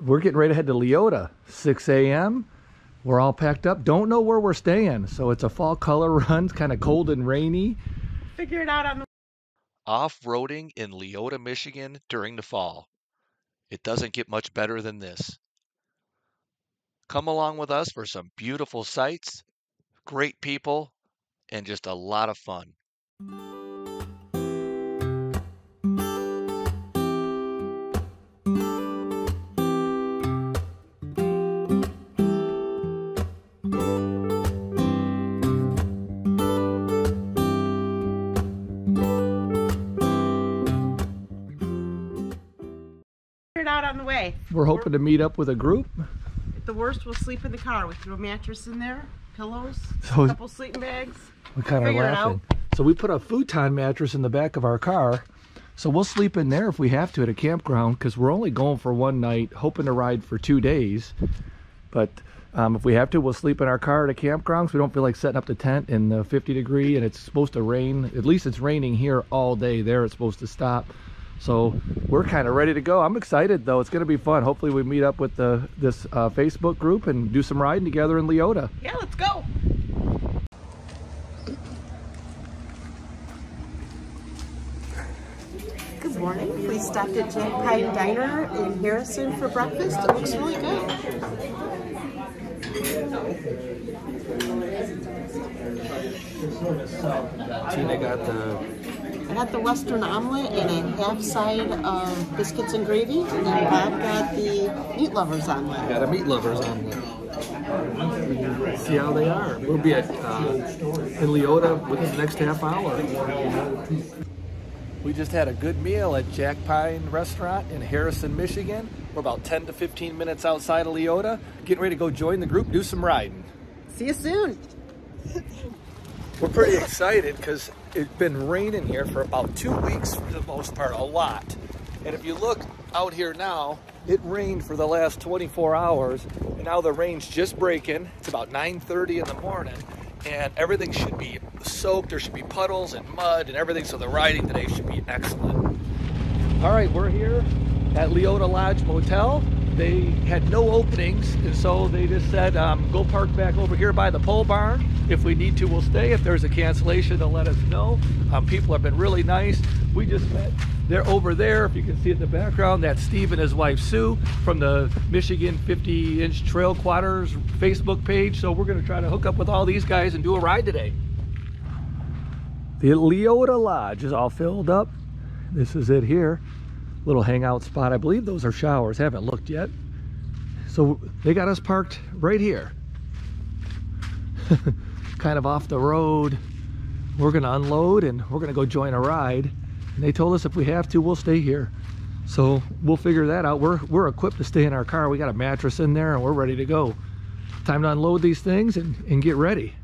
we're getting ready to head to Leota, 6 a.m. We're all packed up. Don't know where we're staying. So it's a fall color run. It's kind of cold and rainy. Figure it out on the Off-roading in Leota, Michigan during the fall. It doesn't get much better than this. Come along with us for some beautiful sights, great people, and just a lot of fun. We're hoping to meet up with a group. At the worst, we'll sleep in the car. We throw a mattress in there, pillows, So- a couple sleeping bags. We're kind of laughing. So we put a futon mattress in the back of our car. So we'll sleep in there if we have to at a campground because we're only going for one night, hoping to ride for two days. But um, if we have to, we'll sleep in our car at a campground 'cause we don't feel like setting up the tent in the 50 degree and it's supposed to rain. At least it's raining here all day. There it's supposed to stop. So we're kind of ready to go. I'm excited though. It's going to be fun. Hopefully we meet up with the this uh, Facebook group and do some riding together in Leota. Yeah, let's go. Good morning. We stopped at Jack Pine Diner in Harrison for breakfast. It looks really good. Tina got the I got the Western omelet and a half side of biscuits and gravy, and then Bob got the meat lovers omelet. Got a meat lovers omelet. See how they are. We'll be at uh, in Leota within the next half hour. We just had a good meal at Jack Pine Restaurant in Harrison, Michigan. We're about 10 to 15 minutes outside of Leota. Getting ready to go join the group, do some riding. See you soon. We're pretty excited because it's been raining here for about two weeks for the most part, a lot. And if you look out here now, it rained for the last 24 hours, and now the rain's just breaking. It's about 9:30 in the morning, and everything should be soaked. There should be puddles and mud and everything, so the riding today should be excellent. All right, we're here at Leota Lodge Motel. They had no openings, and so they just said, um, go park back over here by the pole barn. If we need to, we'll stay. If there's a cancellation, they'll let us know. Um, people have been really nice. We just met. They're over there. If you can see in the background, that's Steve and his wife Sue from the Michigan 50 inch Trail Quadders Facebook page. So we're going to try to hook up with all these guys and do a ride today. The Leota Lodge is all filled up. This is it here. Little hangout spot. I believe those are showers. Haven't looked yet. So they got us parked right here. kind of off the road. We're going to unload and we're going to go join a ride. And they told us if we have to, we'll stay here. So we'll figure that out. We're, we're equipped to stay in our car. We got a mattress in there and we're ready to go. Time to unload these things and, and get ready.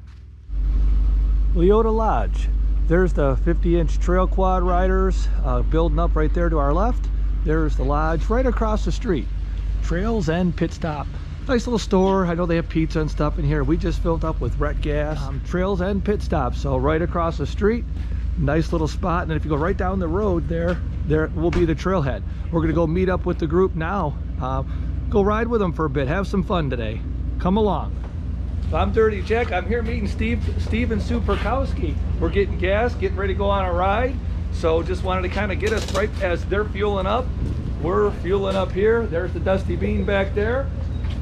Leota Lodge. There's the 50 inch trail quad riders uh, building up right there to our left. There's the lodge right across the street. Trails End pit stop. Nice little store. I know they have pizza and stuff in here. We just filled up with ret gas. Um, Trails End pit Stop. So right across the street. Nice little spot. And if you go right down the road there, there will be the trailhead. We're going to go meet up with the group now. Uh, go ride with them for a bit. Have some fun today. Come along. I'm Dirty Jak. I'm here meeting Steve, Steve and Sue Perkowski. We're getting gas, getting ready to go on a ride. So just wanted to kind of get us right as they're fueling up. We're fueling up here. There's the Dusty Bean back there.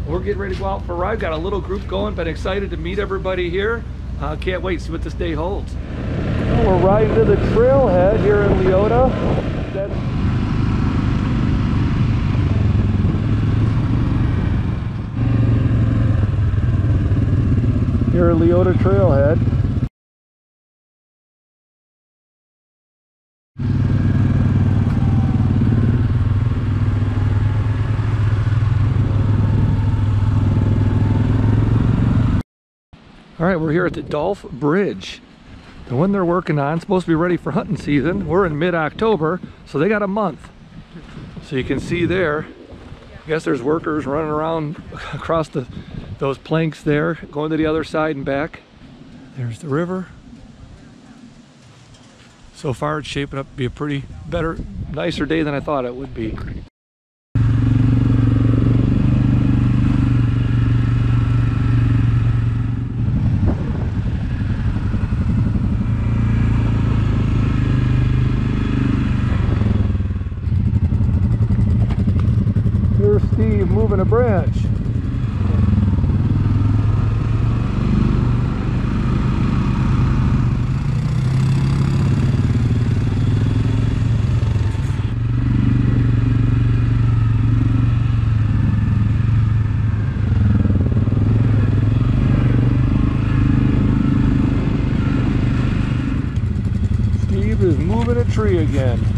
We're getting ready to go out for a ride. Got a little group going, but excited to meet everybody here. Uh, can't wait to see what this day holds. We're riding to the trailhead here in Leota. That's Leota Trailhead. All right, we're here at the Dolph Bridge. The one they're working on, supposed to be ready for hunting season. We're in mid-October, so they got a month. So you can see there, I guess there's workers running around across the those planks there, going to the other side and back. There's the river. So far it's shaping up to be a pretty better, nicer day than I thought it would be. Steve moving a branch. Steve is moving a tree again.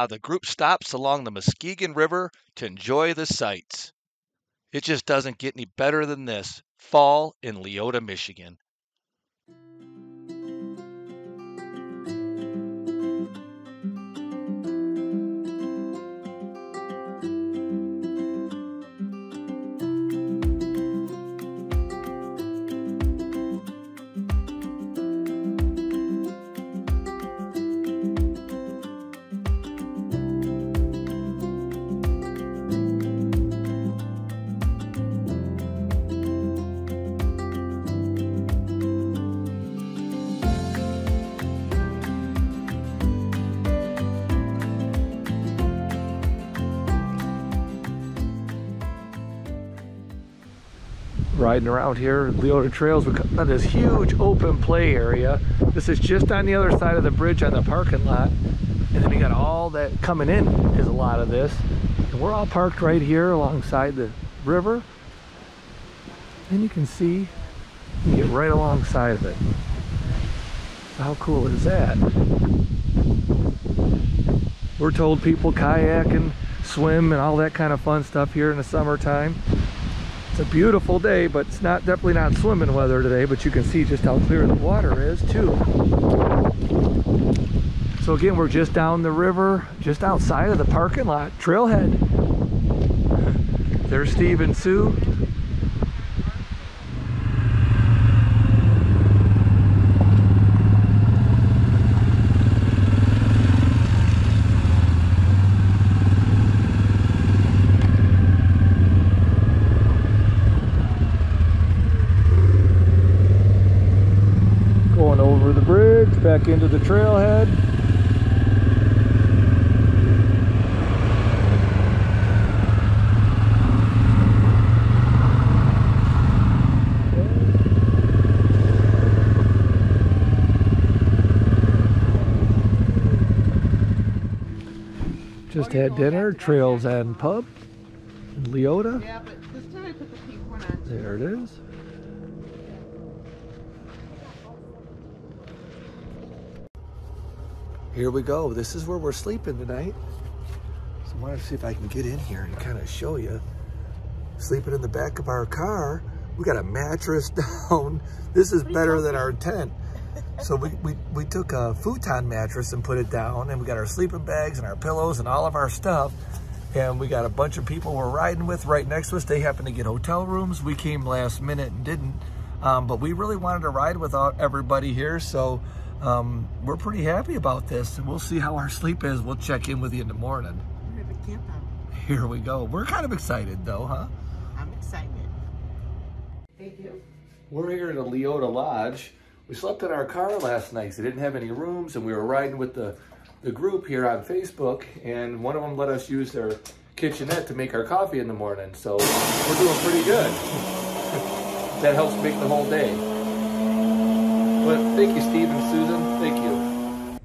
Ah, the group stops along the Muskegon River to enjoy the sights. It just doesn't get any better than this fall in Leota, Michigan. Riding around here, Leota Trails. We've got this huge open play area. This is just on the other side of the bridge on the parking lot. And then we got all that coming in is a lot of this. And we're all parked right here alongside the river. And you can see, you get right alongside of it. So how cool is that? We're told people kayak and swim and all that kind of fun stuff here in the summertime. It's a beautiful day, but it's not definitely not swimming weather today, but you can see just how clear the water is too. So again, we're just down the river, just outside of the parking lot, trailhead. There's Steve and Sue. Going over the bridge, back into the trailhead. Just had dinner, Trails End Pub in Leota. Yeah, but this time I put the pink one on. There it is. Here we go. This is where we're sleeping tonight. So I wanted to see if I can get in here and kind of show you. Sleeping in the back of our car. We got a mattress down. This is better than our tent. So we, we, we took a futon mattress and put it down and we got our sleeping bags and our pillows and all of our stuff. And we got a bunch of people we're riding with right next to us. They happened to get hotel rooms. We came last minute and didn't. Um, but we really wanted to ride without everybody here. So um, we're pretty happy about this. And we'll see how our sleep is. We'll check in with you in the morning. We have a camp out. Here we go. We're kind of excited though, huh? I'm excited. Thank you. We're here at a Leota Lodge. We slept in our car last night. So they didn't have any rooms, and we were riding with the, the group here on Facebook, and one of them let us use their kitchenette to make our coffee in the morning. So we're doing pretty good. that helps make the whole day. But thank you, Steve and Susan. Thank you.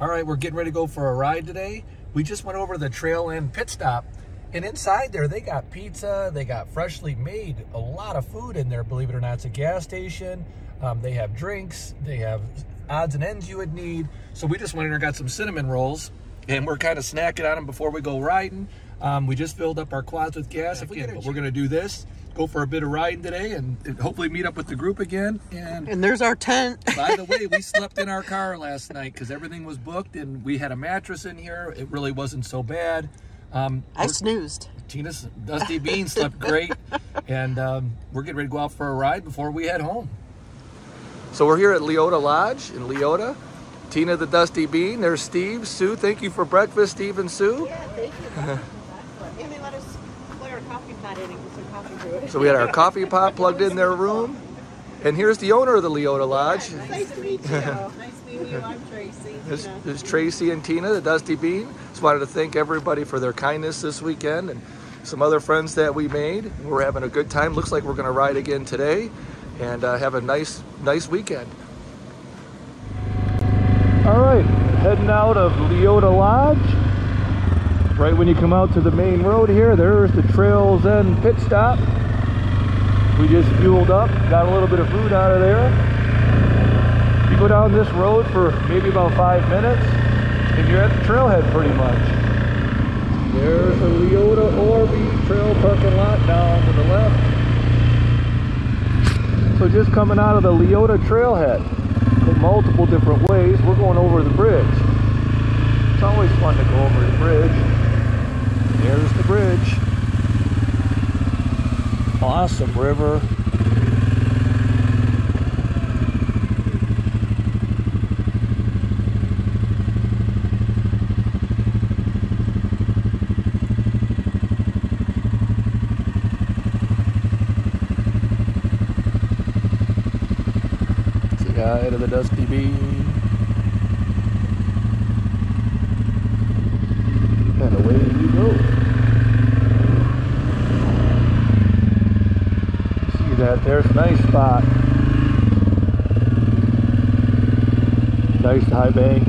All right, we're getting ready to go for a ride today. We just went over to the trail end pit stop. And inside there, they got pizza, they got freshly made, a lot of food in there, believe it or not. It's a gas station. Um, they have drinks, they have odds and ends you would need. So we just went in there and got some cinnamon rolls, and we're kind of snacking on them before we go riding. Um, we just filled up our quads with gas. If we get but we're going to do this. Go for a bit of riding today and hopefully meet up with the group again. And And there's our tent. by the way, we slept in our car last night because everything was booked and we had a mattress in here. It really wasn't so bad. Um, I snoozed. Tina's Dusty Bean slept great, and um, we're getting ready to go out for a ride before we head home. So we're here at Leota Lodge in Leota. Tina the Dusty Bean. There's Steve, Sue. Thank you for breakfast, Steve and Sue. Yeah, thank you. and they let us plug our coffee pot in and get some coffee brewed. So we had our coffee pot plugged in their room. And here's the owner of the Leota Lodge. Nice to meet you. nice meeting you. I'm Tracy. This Tina. is Tracy and Tina, the Dusty Bean. Just wanted to thank everybody for their kindness this weekend and some other friends that we made. We're having a good time. Looks like we're going to ride again today and uh, have a nice, nice weekend. All right, heading out of Leota Lodge. Right when you come out to the main road here, there's the Trails End pit stop. We just fueled up, got a little bit of food out of there. You go down this road for maybe about five minutes, and you're at the trailhead pretty much. There's the Leota ORV Trail parking lot down to the left. So just coming out of the Leota Trailhead in multiple different ways, we're going over the bridge. It's always fun to go over the bridge. There's the bridge. Awesome river. Say hi uh, to the Dusty Bean. And away you go. See that? There's a nice spot. Nice high bank.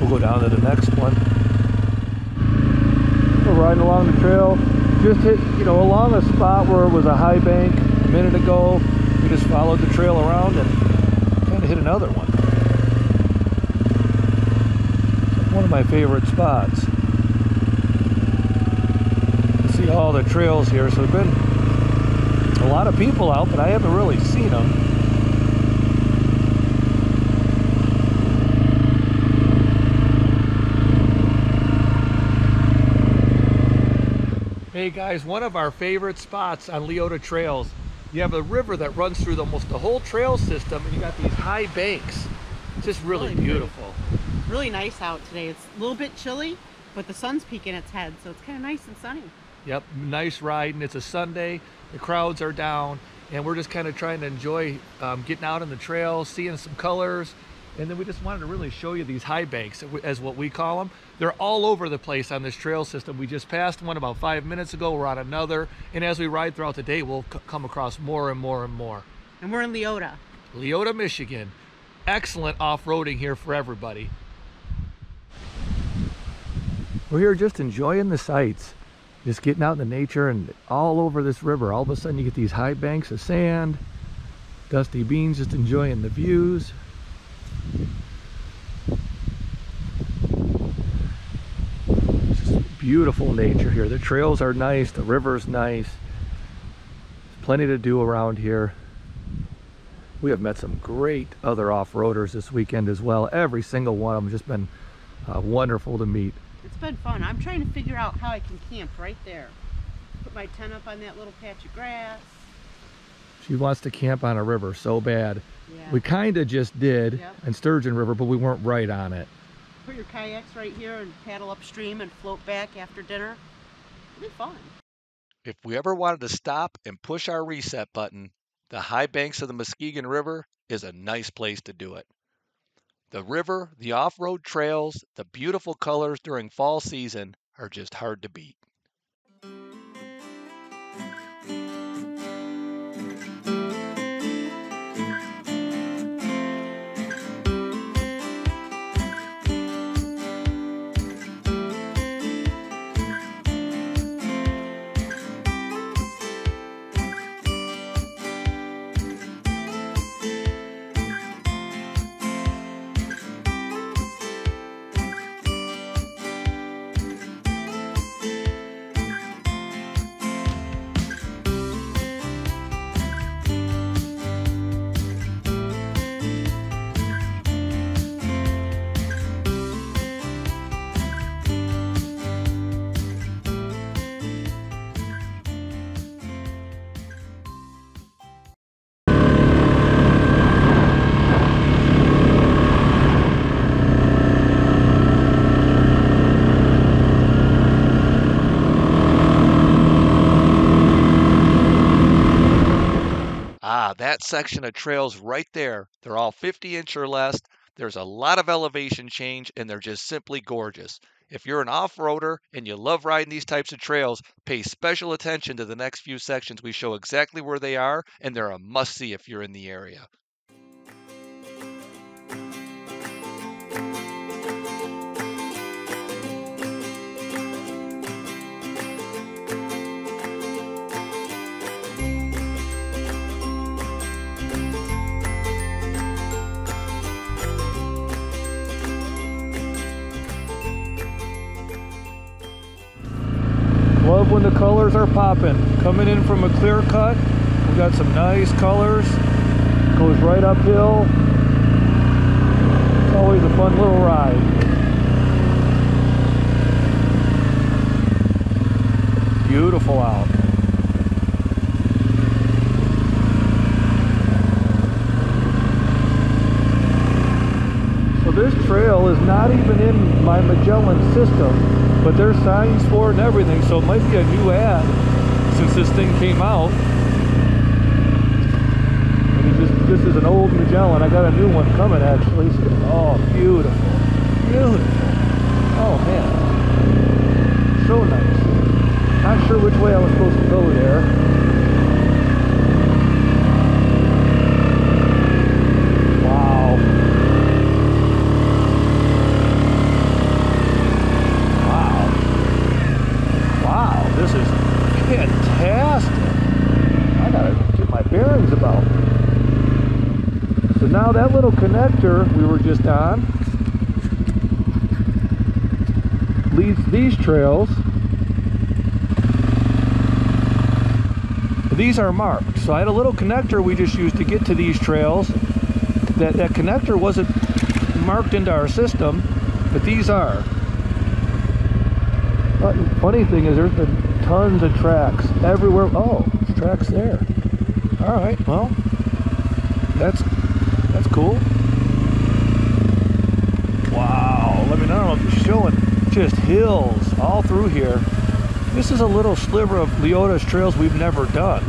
We'll go down to the next one. We're riding along the trail. Just hit, you know, along a spot where it was a high bank a minute ago. We just followed the trail around and kind of hit another one. One of my favorite spots. See all the trails here. So there's been a lot of people out, but I haven't really seen them. Hey guys, one of our favorite spots on Leota Trails. You have a river that runs through almost the whole trail system and you got these high banks. It's just really, Really pretty. beautiful. Really nice out today. It's a little bit chilly, but the sun's peeking its head, so it's kind of nice and sunny. Yep, nice ride, and It's a Sunday. The crowds are down, and we're just kind of trying to enjoy um, getting out on the trail, seeing some colors, and then we just wanted to really show you these high banks, as what we call them. They're all over the place on this trail system. We just passed one about five minutes ago. We're on another, and as we ride throughout the day, we'll come across more and more and more. And we're in Leota. Leota, Michigan. Excellent off-roading here for everybody. We're here just enjoying the sights, just getting out in the nature and all over this river. All of a sudden you get these high banks of sand, Dusty Beans just enjoying the views. Beautiful nature here. The trails are nice, the river's nice. There's plenty to do around here. We have met some great other off-roaders this weekend as well. Every single one of them just been uh, wonderful to meet. It's been fun. I'm trying to figure out how I can camp right there. Put my tent up on that little patch of grass. She wants to camp on a river so bad. Yeah. We kind of just did Yep. in Sturgeon River, but we weren't right on it. Put your kayaks right here and paddle upstream and float back after dinner. It'll be fun. If we ever wanted to stop and push our reset button, the high banks of the Muskegon River is a nice place to do it. The river, the off road trails, the beautiful colors during fall season are just hard to beat. That section of trails right there. They're all 50 inch or less. There's a lot of elevation change and they're just simply gorgeous. If you're an off-roader and you love riding these types of trails, pay special attention to the next few sections. We show exactly where they are and they're a must-see if you're in the area. Love when the colors are popping. Coming in from a clear cut, we got some nice colors. Goes right uphill. It's always a fun little ride. Beautiful out. So this trail is not even in my Magellan system, but there's signs for it and everything, so it might be a new ad since this thing came out. This is an old Magellan. I got a new one coming actually. Oh, beautiful. Beautiful. Oh man. So nice. Not sure which way I was supposed to go there. Wow. Wow. Wow, this is fantastic. I gotta get my bearings about. So now that little connector we were just on leads these trails. These are marked. So I had a little connector we just used to get to these trails. That that connector wasn't marked into our system, but these are. But funny thing is, there's been tons of tracks everywhere. Oh, tracks there. All right, well, cool. Wow, let me know. I'm showing just hills all through here. This is a little sliver of Leota's trails we've never done.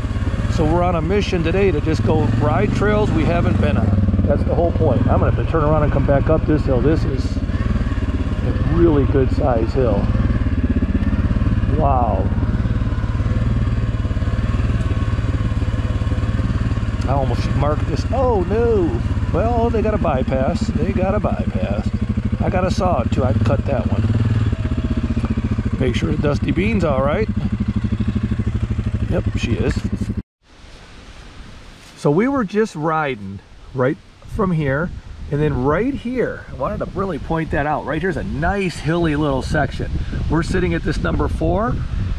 So we're on a mission today to just go ride trails we haven't been on. That's the whole point. I'm gonna have to turn around and come back up this hill. This is a really good size hill. Wow. I almost marked this. Oh no. Well, they got a bypass. They got a bypass. I got a saw too. I cut that one. Make sure Dusty Bean's all right. Yep, she is. So we were just riding right from here. And then right here, I wanted to really point that out. Right here's a nice hilly little section. We're sitting at this number four.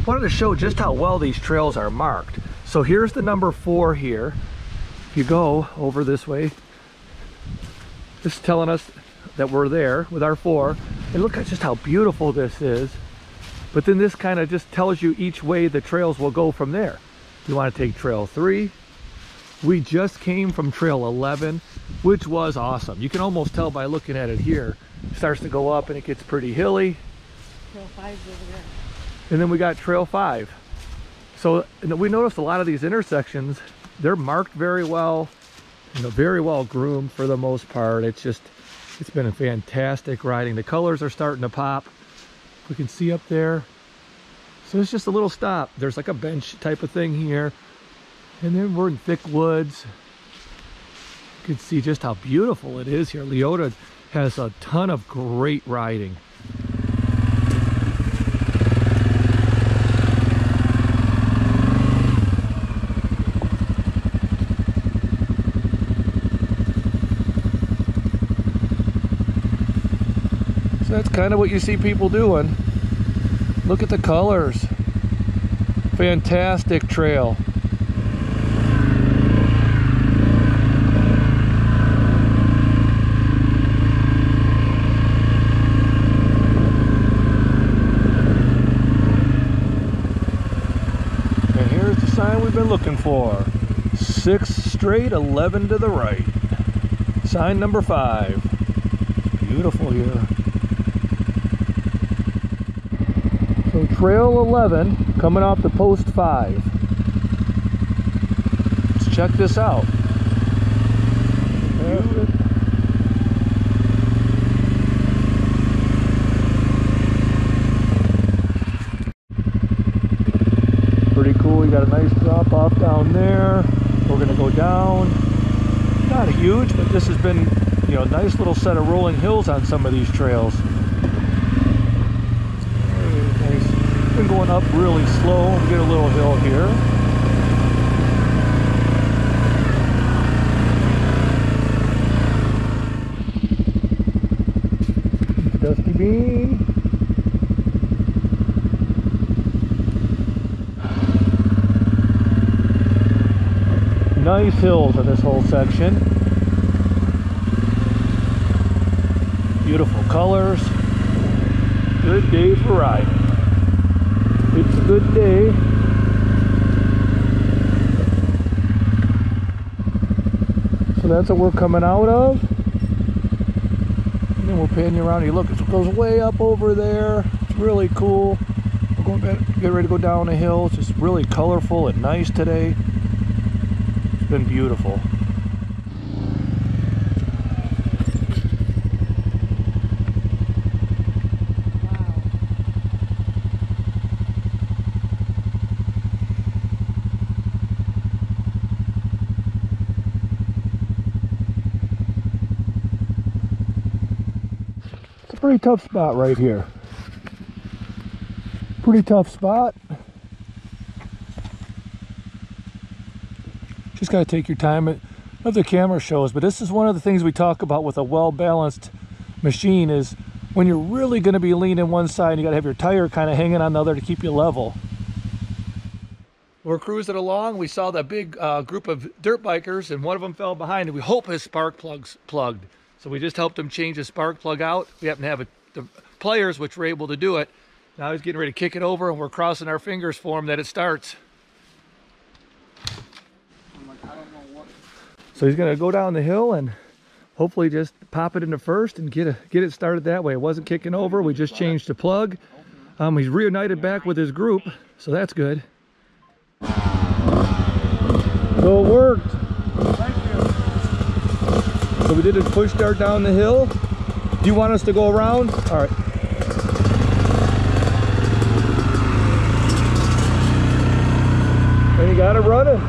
wanted to show just how well these trails are marked. So here's the number four here. If you go over this way, this is telling us that we're there with our four. And look at just how beautiful this is. But then this kind of just tells you each way the trails will go from there. You want to take trail three. We just came from trail 11, which was awesome. You can almost tell by looking at it here. It starts to go up and it gets pretty hilly. Trail five's over there. And then we got trail five. So we noticed a lot of these intersections, they're marked very well, you know, very well groomed for the most part. It's just, it's been a fantastic riding. The colors are starting to pop. We can see up there. So it's just a little stop. There's like a bench type of thing here. And then we're in thick woods. You can see just how beautiful it is here. Leota has a ton of great riding. Kind of what you see people doing. Look at the colors. Fantastic trail. And here's the sign we've been looking for. Six straight, 11 to the right. Sign number five. Beautiful here. from Trail 11 coming off the Post 5. Let's check this out. Pretty cool. We got a nice drop off down there. We're going to go down. Not huge, but this has been, you know, a nice little set of rolling hills on some of these trails. Going up really slow. We get a little hill here. Dusty Bean. Nice hills on this whole section. Beautiful colors. Good day for riding. It's a good day. So that's what we're coming out of. And then we'll pan you around. You look, it goes way up over there. It's really cool. We're going back, get ready to go down a hill. It's just really colorful and nice today. It's been beautiful. Pretty tough spot right here. Pretty tough spot. Just got to take your time. The camera shows, but this is one of the things we talk about with a well-balanced machine is when you're really going to be leaning one side, you got to have your tire kind of hanging on the other to keep you level. We're cruising along. We saw that big uh, group of dirt bikers, and one of them fell behind. And we hope his spark plugs plugged. So we just helped him change the spark plug out. We happen to have a, the players, which were able to do it. Now he's getting ready to kick it over, and we're crossing our fingers for him that it starts. So he's gonna go down the hill and hopefully just pop it into first and get a, get it started that way. It wasn't kicking over. We just changed the plug. Um, he's reunited back with his group, so that's good. So it worked. So we did a push start down the hill. Do you want us to go around? All right. And you got it running.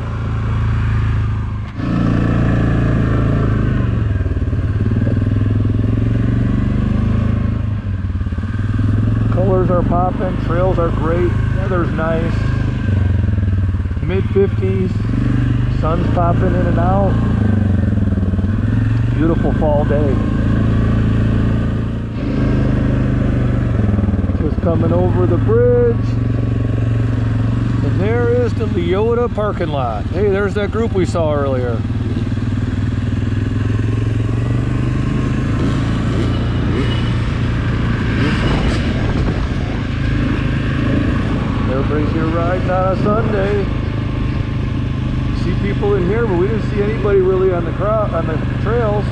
Colors are popping, trails are great, weather's nice. Mid 50s, sun's popping in and out. Beautiful fall day. Just coming over the bridge. And there is the Leota parking lot. Hey, there's that group we saw earlier. Everybody's here riding on a Sunday. See people in here, but we didn't see anybody really on the crowd on the trails.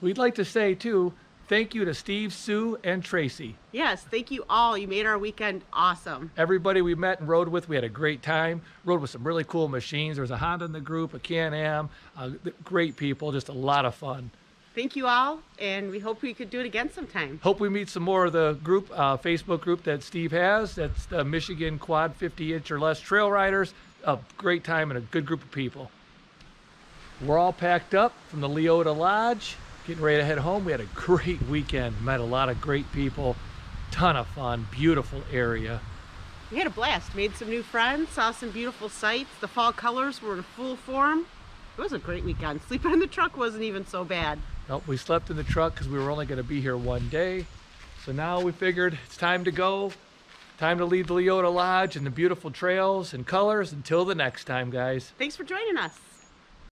We'd like to say too, thank you to Steve, Sue, and Tracy. Yes, thank you all. You made our weekend awesome. Everybody we met and rode with, we had a great time. Rode with some really cool machines. There was a Honda in the group, a Can-Am, uh, great people, just a lot of fun. Thank you all, and we hope we could do it again sometime. Hope we meet some more of the group, uh, Facebook group that Steve has. That's the Michigan Quad 50 inch or less trail riders. A great time and a good group of people. We're all packed up from the Leota Lodge, getting ready to head home. We had a great weekend, met a lot of great people, ton of fun, beautiful area. We had a blast, made some new friends, saw some beautiful sights. The fall colors were in full form. It was a great weekend. Sleeping in the truck wasn't even so bad. Nope, we slept in the truck because we were only going to be here one day. So now we figured it's time to go. Time to leave the Leota Lodge and the beautiful trails and colors until the next time, guys. Thanks for joining us.